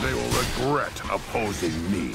They will regret opposing me.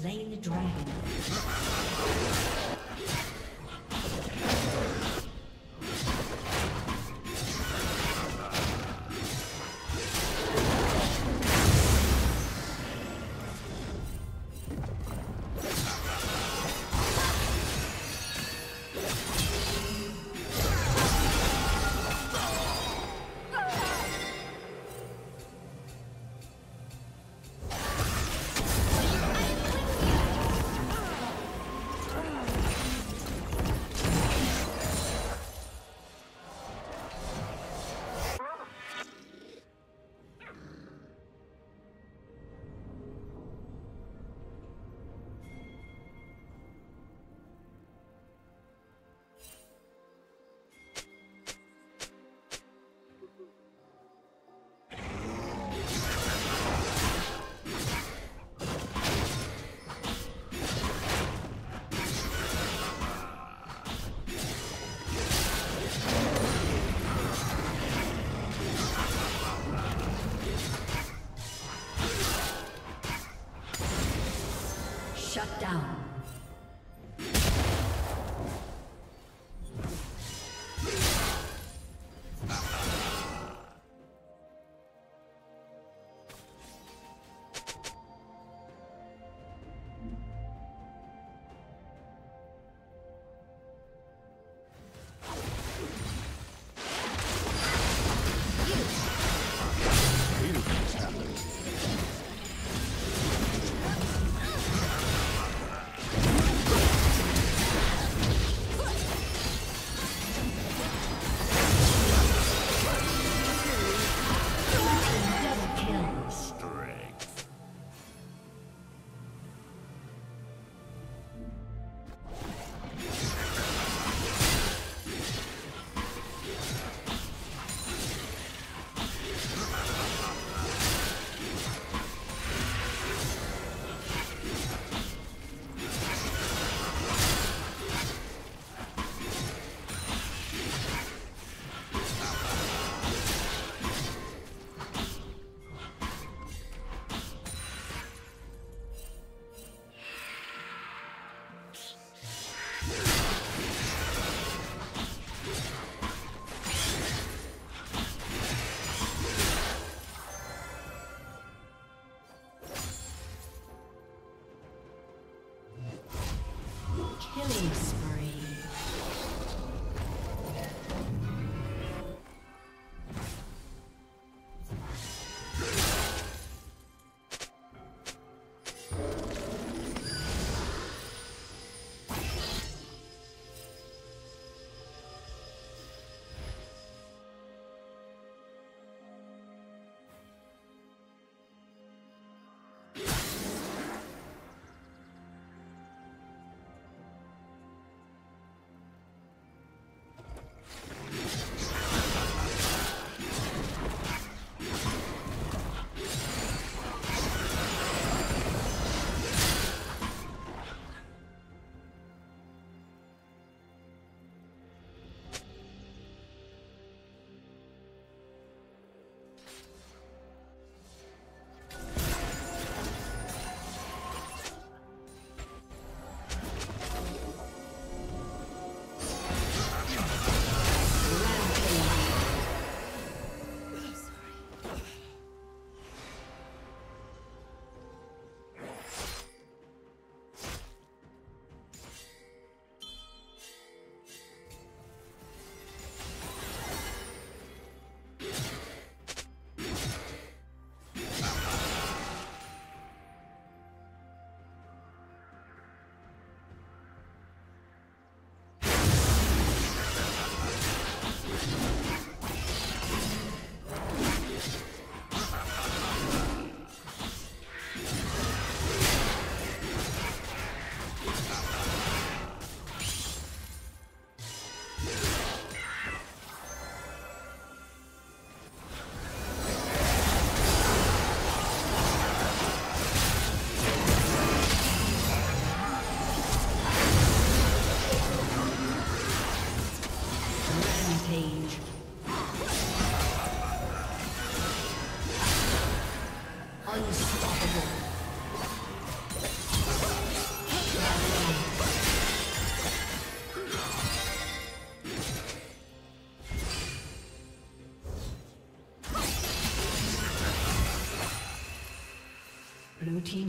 Slain the dragon.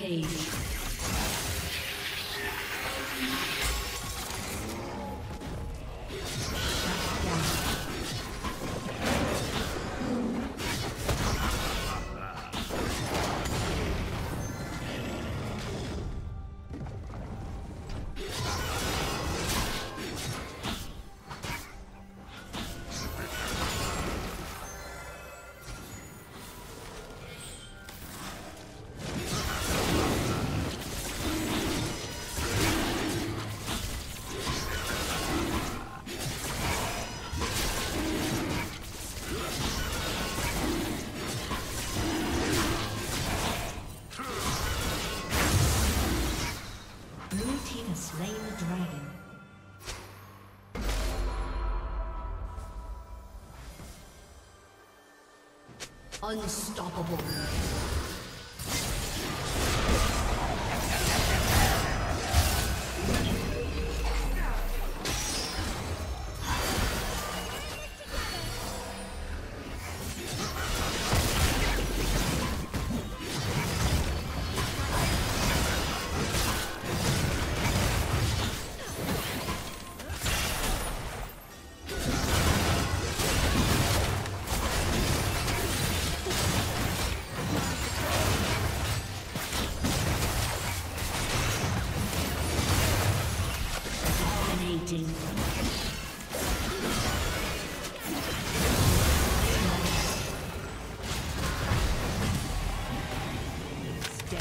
Rampage. Unstoppable.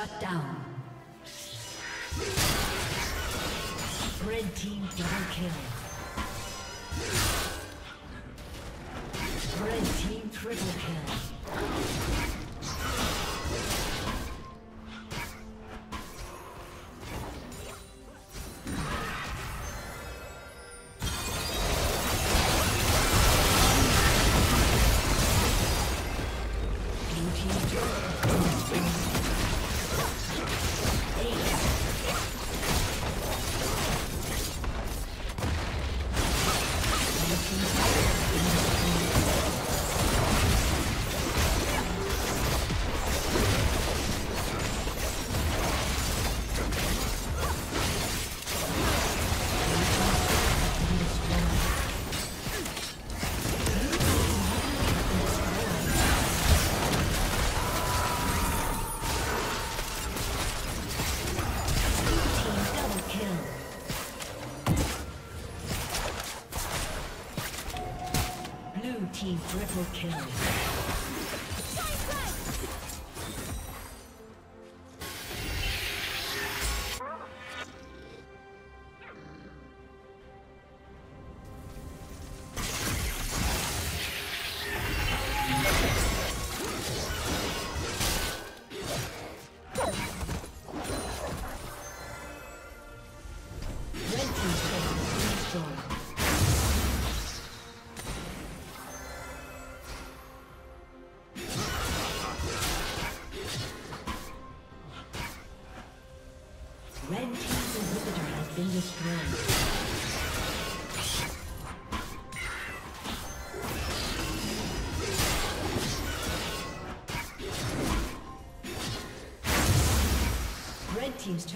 Shut down. Red team double kill. Red team triple kill. Triple kill. Team's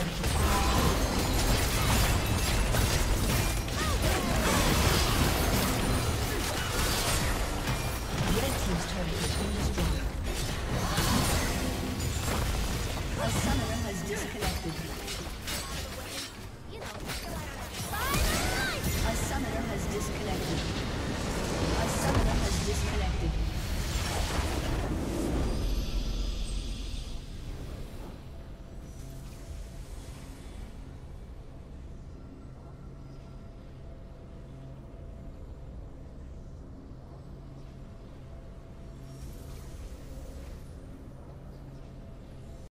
Red